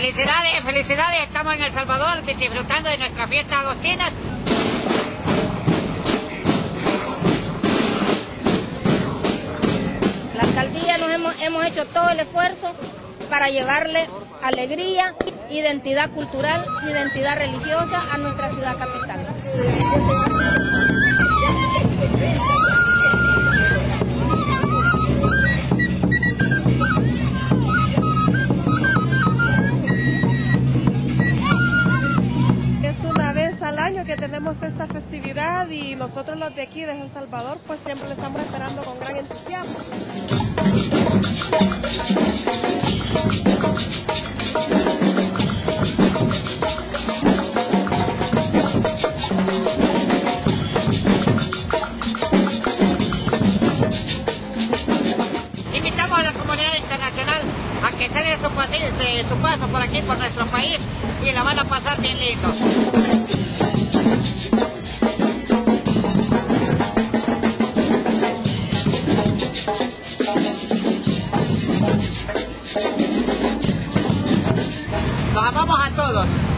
Felicidades, felicidades. Estamos en El Salvador disfrutando de nuestra fiesta agostina. La alcaldía nos hemos, hemos hecho todo el esfuerzo para llevarle alegría, identidad cultural, identidad religiosa a nuestra ciudad capital. Que tenemos esta festividad y nosotros los de aquí de San Salvador pues siempre le estamos esperando con gran entusiasmo. Invitamos a la comunidad internacional a que se dé su, su paso por aquí, por nuestro país, y la van a pasar bien lindo. Amamos a todos.